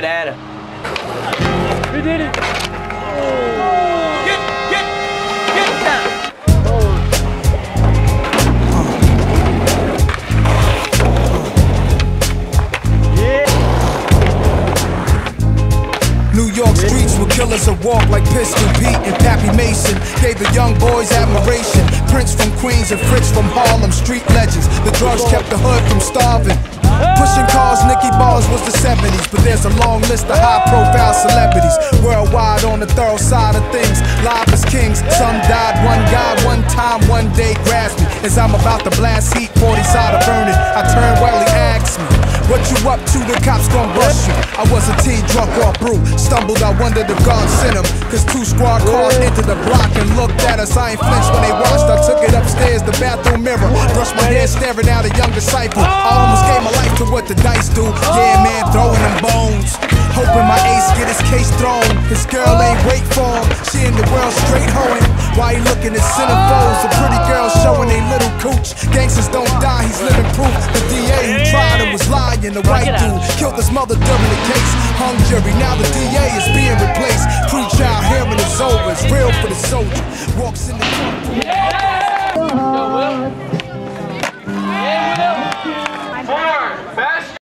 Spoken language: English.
banana. We did it. Get, get, get down. New York streets where killers will walk like Pistol Pete and Pappy Mason. Gave the young boys admiration. Prince from Queens and Fritz from Harlem, street legends. The drugs kept the hood from starving. Bars was the 70s, but there's a long list of high profile celebrities. Worldwide on the thorough side of things. Live as kings, some died, one guy, one time, one day grasped me. As I'm about to blast heat, 40 side of burning. I turn while he asks me. What you up to? The cops gon' bust you. I was a teen drunk off brew. Stumbled, I wondered if God sent him. Cause two squad cars entered the block and looked at us. I ain't flinched when they watched. I took it upstairs, the bathroom mirror. Brushed my hair, staring at a young disciple. I almost gave my life to what the dice do. Yeah, man, throwing them bones. Hoping my ace get his case thrown. His girl ain't wait for him. She in the world straight hoeing. Why he looking at centerfolds? A pretty girl showing they little cooch. Gangsters don't die, he's living proof. The DA who tried him was lying. The white dude killed his mother during the case. Hung jury, now the DA is being replaced. Pre-trial hearing is over. It's real for the soldier. Walks in the